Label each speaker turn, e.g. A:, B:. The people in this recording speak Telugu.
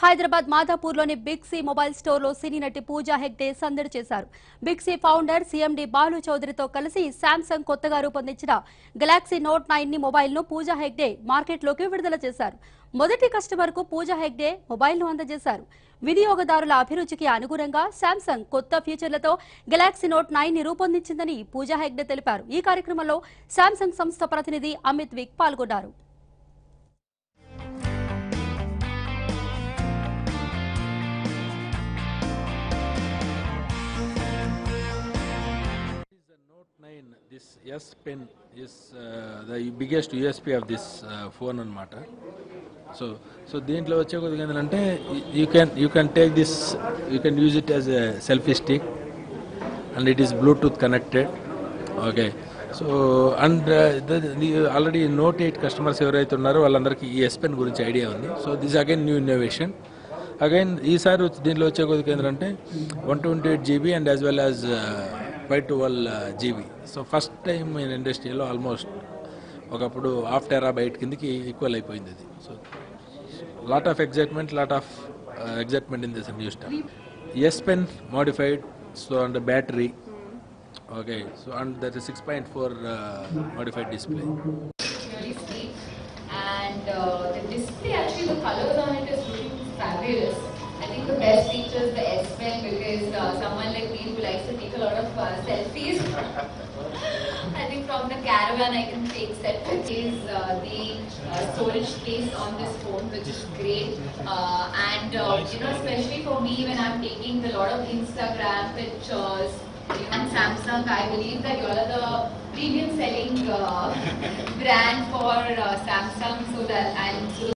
A: హైదరాబాద్ మాధాపూర్లోని బిగ్ సి మొబైల్ స్టోర్లో సినీ నటి పూజా హెగ్డే సందడి చేశారు. Big C founder CMD Balu చౌదరితో కలిసి శాంసంగ్ కొత్తగా రూపొందించిన గెలాక్సీ నోట్ నైన్ని మొబైల్ను పూజా హెగ్డే మార్కెట్లోకి విడుదల చేశారు. మొదటి కస్టమర్కు పూజా హెగ్డే మొబైల్ను అందజేశారు. వినియోగదారుల అభిరుచికి అనుగుణంగా శాంసంగ్ కొత్త ఫీచర్లతో గెలాక్సీ నోట్ నైన్ని రూపొందించిందని పూజా హెగ్డే తెలిపారు. ఈ కార్యక్రమంలో శాంసంగ్ సంస్థ ప్రతినిధి అమిత్ విక్ పాల్గొన్నారు.
B: Note 9. This S Pen is uh, the of this phone అనమాట సో సో దీంట్లో వచ్చే కొద్దిగా ఏంటంటే you can you can take this you can use it as a selfie stick and it is Bluetooth connected okay so and already Note eight customers ఎవరైతే ఉన్నారో వాళ్ళందరికీ ఈ ఎస్ పెన్ గురించి ఐడియా ఉంది. So this again new innovation again ఈసారి దీంట్లో వచ్చే కొద్దిగా ఏంటంటే one twenty eight GB and as well as by twelve GB so first time in ఇండస్ట్రీలో ఆల్మోస్ట్ ఒకప్పుడు హాఫ్ టెరా బయట కిందకి ఈక్వల్ అయిపోయింది అది. So lot of excitement lot of excitement in this new star. S Pen modified so and battery. Okay so and that six point four modified display.
C: The best features the S Pen because uh, someone like me who likes to take a lot of uh, i think from the caravan i can take set is uh, the uh, storage space on this phone which is great. Uh, and uh, you know especially for me when i'm taking a lot of instagram pictures know, Samsung, I believe that you are the premium selling uh, brand for uh, Samsung, so that so